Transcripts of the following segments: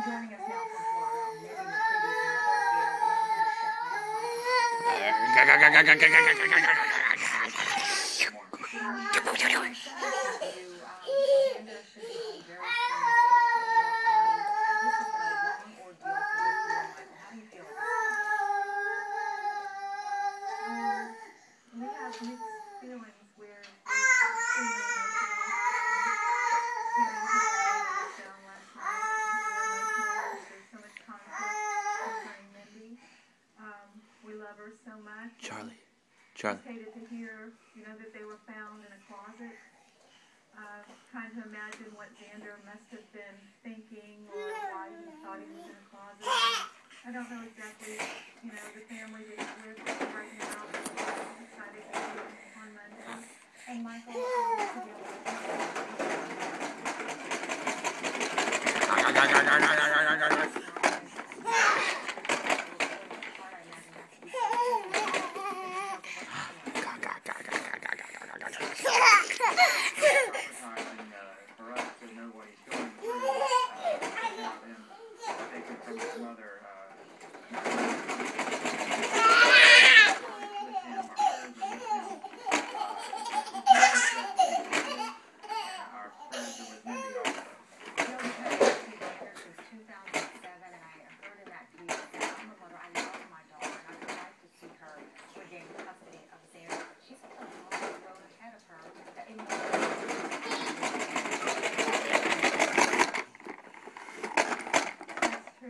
Joining us now from Florida on Megan the Previous Mother, Gail, and Um, we have mixed feelings where we're extremely emotional. Hearing how it was down last night, we're emotional. There's so much conflict concerning Mindy. Um, we love her so much. Charlie. Charlie. Just hated to hear, you know, that they were found in a closet. Uh, trying to imagine what Xander must have been thinking or why he thought he was in a closet. I don't know exactly, you know, the family that he's with right now decided to do on Monday. And Michael together.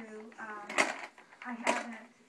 through. Um, I haven't